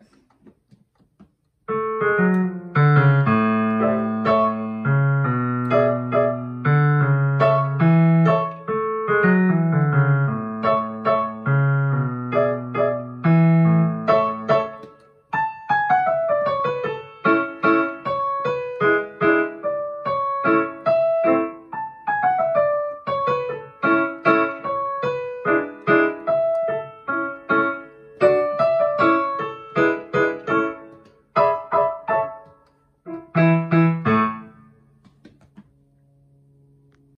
it.